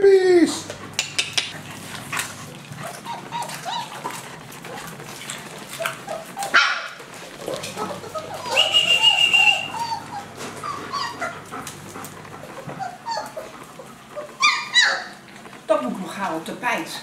Dat moet nog gaan op de tapijt.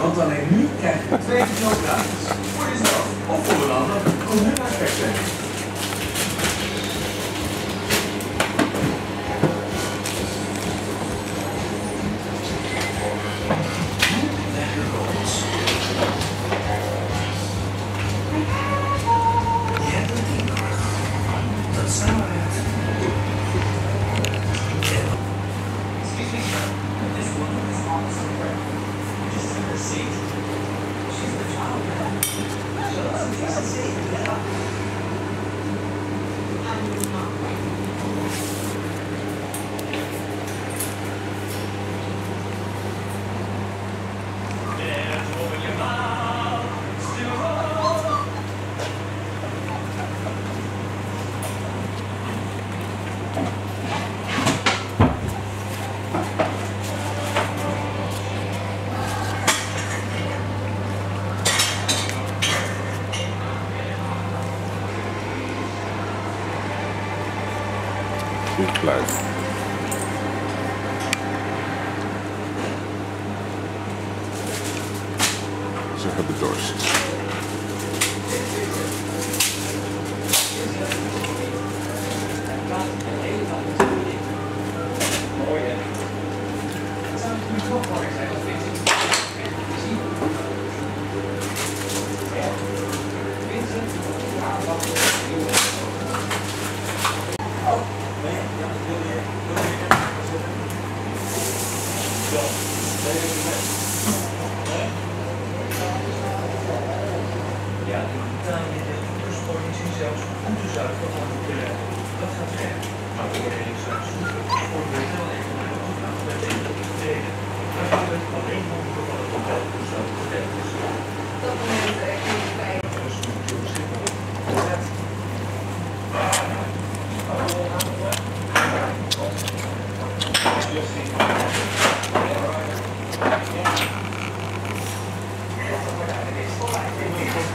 Want alleen nu krijg je twee gratis. Voor jezelf of voor een ander. Kom nu naar Specsavers. Goed geluid. Ze hebben dorst. Je de zelfs te van de pillen. Dat gaat ver. Maar zou zoeken voor de de met een optreden. Maar dat het alleen mogelijk van het zo verteld is. Dat moment echt niet bij.